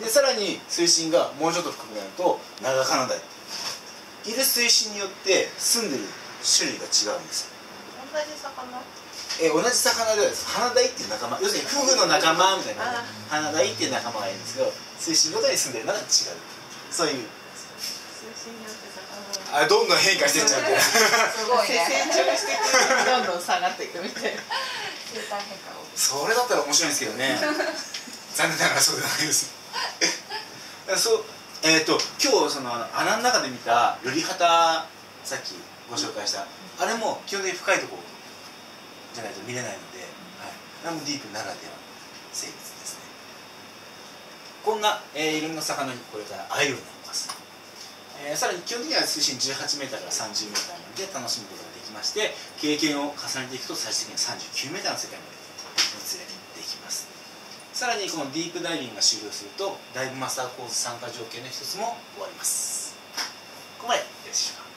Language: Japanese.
でさらに水深がもうちょっと深くなると長カナダイいる水深によって住んでる種類が違うんですよ。同じ魚？え同じ魚ではです。花鯛っていう仲間要するにフグの仲間みたいな。花鯛っていう仲間がいるんですけど水深ごとに住んでるのが違う。そういう。水深によって魚あどんどん変化してっちゃうみたいなすごいね。成長していくどんどん下がっていくみたいな。生態変化をそれだったら面白いんですけどね。残念ながらそうではないですそうえっ、と今日その穴の中で見たルリハタさっきご紹介した、あれも基本的に深いところじゃないと見れないので、はい、あれもディープならではの生物ですね。こんな、えーいろんな魚にこれから会えるようになります、えーさらに基本的には水深 18m から 30m まで楽しむことができまして経験を重ねていくと最終的には 39m の世界までもつれできます。さらにこのディープダイビングが終了するとダイブマスターコース参加条件の一つも終わります。ここまでよろしいでしょうか。